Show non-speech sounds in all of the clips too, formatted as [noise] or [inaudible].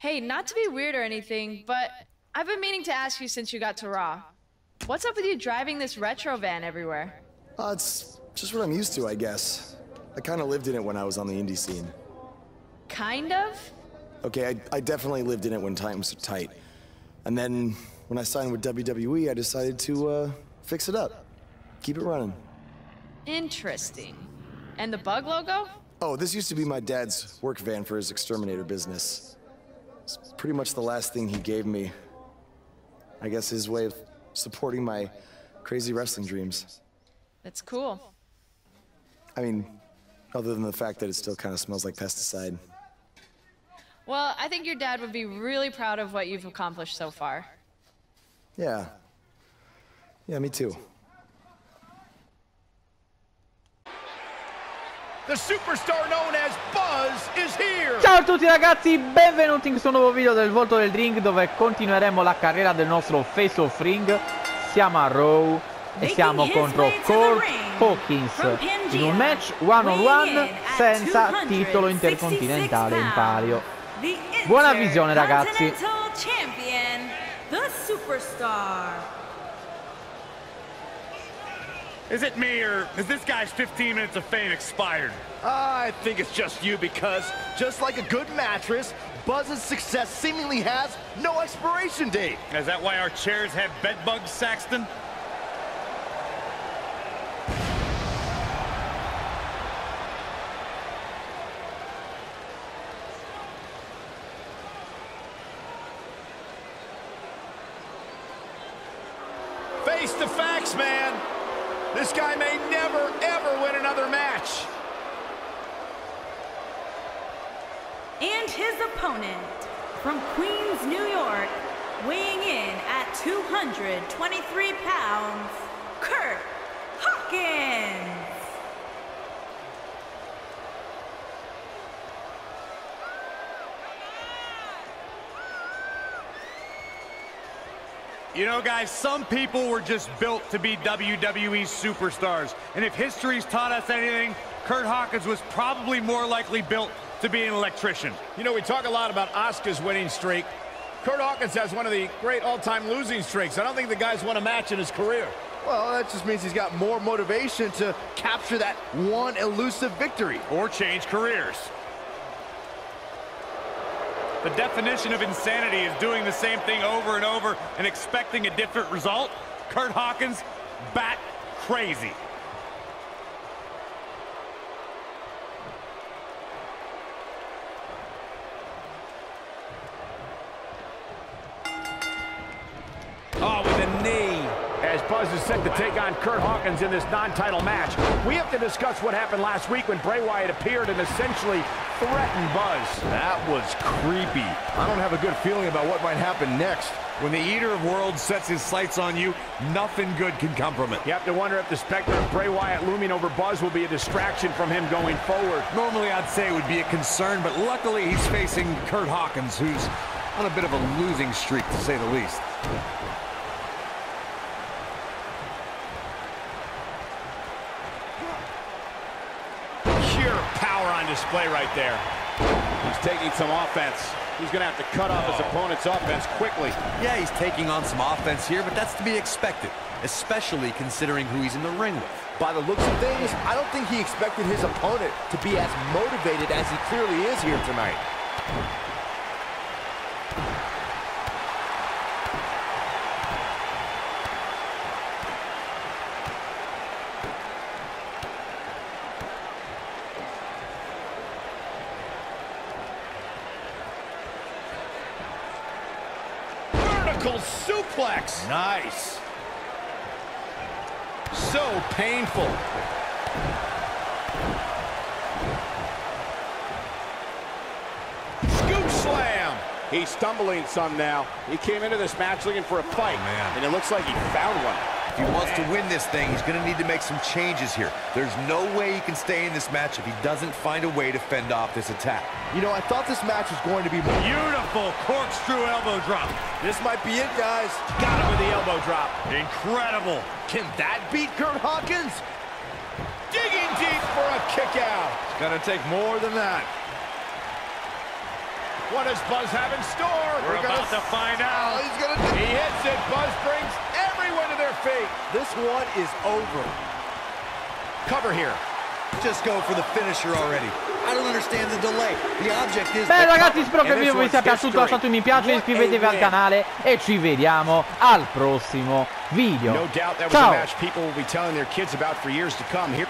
Hey, not to be weird or anything, but I've been meaning to ask you since you got to Raw. What's up with you driving this retro van everywhere? Uh, it's just what I'm used to, I guess. I kind of lived in it when I was on the indie scene. Kind of? Okay, I, I definitely lived in it when times were tight. And then when I signed with WWE, I decided to uh, fix it up. Keep it running. Interesting. And the bug logo? Oh, this used to be my dad's work van for his exterminator business. It's pretty much the last thing he gave me. I guess his way of supporting my crazy wrestling dreams. That's cool. I mean, other than the fact that it still kind of smells like pesticide. Well, I think your dad would be really proud of what you've accomplished so far. Yeah. Yeah, me too. Ciao a tutti ragazzi, benvenuti in questo nuovo video del Volto del Ring dove continueremo la carriera del nostro Face of Ring. Siamo a Raw e siamo contro Kurt Hawkins in un match one on one senza titolo intercontinentale in palio. Buona visione ragazzi. Champion, the superstar. Is it me, or is this guy's 15 minutes of fame expired? I think it's just you because, just like a good mattress, Buzz's success seemingly has no expiration date. Is that why our chairs have bed bugs, Saxton? Face the facts, man. This guy may never, ever win another match. And his opponent, from Queens, New York, weighing in at 223 pounds, Kurt Hawkins. You know, guys, some people were just built to be WWE superstars. And if history's taught us anything, Kurt Hawkins was probably more likely built to be an electrician. You know, we talk a lot about Asuka's winning streak. Kurt Hawkins has one of the great all-time losing streaks. I don't think the guy's won a match in his career. Well, that just means he's got more motivation to capture that one elusive victory. Or change careers. The definition of insanity is doing the same thing over and over and expecting a different result. Kurt Hawkins, bat crazy. Oh, with a knee. As Buzz is set to take on Kurt Hawkins in this non-title match, we have to discuss what happened last week when Bray Wyatt appeared and essentially threatened Buzz. That was creepy. I don't have a good feeling about what might happen next. When the Eater of Worlds sets his sights on you, nothing good can come from it. You have to wonder if the specter of Bray Wyatt looming over Buzz will be a distraction from him going forward. Normally I'd say it would be a concern, but luckily he's facing Kurt Hawkins, who's on a bit of a losing streak, to say the least. Display right there. He's taking some offense. He's going to have to cut off his opponent's offense quickly. Yeah, he's taking on some offense here, but that's to be expected, especially considering who he's in the ring with. By the looks of things, I don't think he expected his opponent to be as motivated as he clearly is here tonight. Vertical suplex. Nice. So painful. Scoop slam. He's stumbling some now. He came into this match looking for a fight, oh, man. and it looks like he found one. If he wants to win this thing, he's going to need to make some changes here. There's no way he can stay in this match if he doesn't find a way to fend off this attack. You know, I thought this match was going to be more... Beautiful corkscrew elbow drop. This might be it, guys. Got him with the elbow drop. Incredible. Can that beat Kurt Hawkins? Digging deep for a kick out. It's gonna take more than that. What does Buzz have in store? We're, about to find out. Oh, he's gonna... He hits it. Buzz brings everyone to their feet. This one is over. Cover here. Just go for the finisher already. I don't understand the delay. The object is... Beh ragazzi spero che il video vi sia piaciuto, lasciate un mi piace, a iscrivetevi al canale e ci vediamo al prossimo video. No doubt that was a Ciao! match people will be telling their kids about for years to come. Here.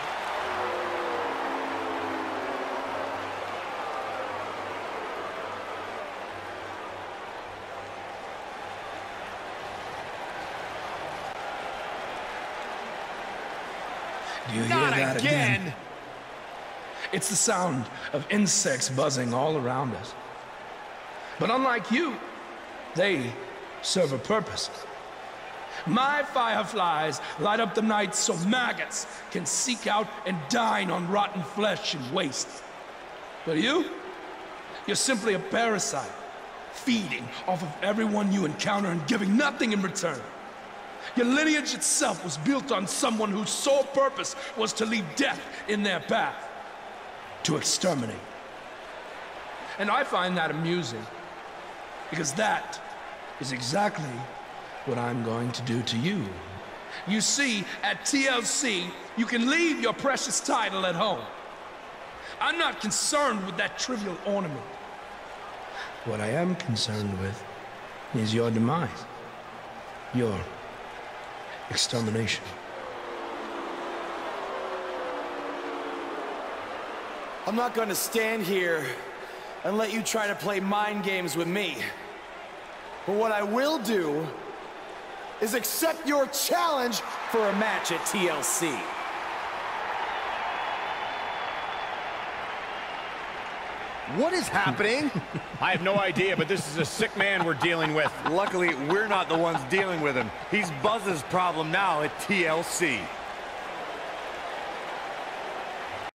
You Not hear that again. again? It's the sound of insects buzzing all around us. But unlike you, they serve a purpose. My fireflies light up the night so maggots can seek out and dine on rotten flesh and waste. But you? You're simply a parasite, feeding off of everyone you encounter and giving nothing in return. Your lineage itself was built on someone whose sole purpose was to leave death in their path, to exterminate. And I find that amusing, because that is exactly what I'm going to do to you. You see, at TLC, you can leave your precious title at home. I'm not concerned with that trivial ornament. What I am concerned with is your demise. Your extermination. I'm not gonna stand here and let you try to play mind games with me. But what I will do is accept your challenge for a match at TLC. What is happening? [laughs] I have no idea, but this is a sick man we're dealing with. Luckily, we're not the ones dealing with him. He's Buzz's problem now at TLC.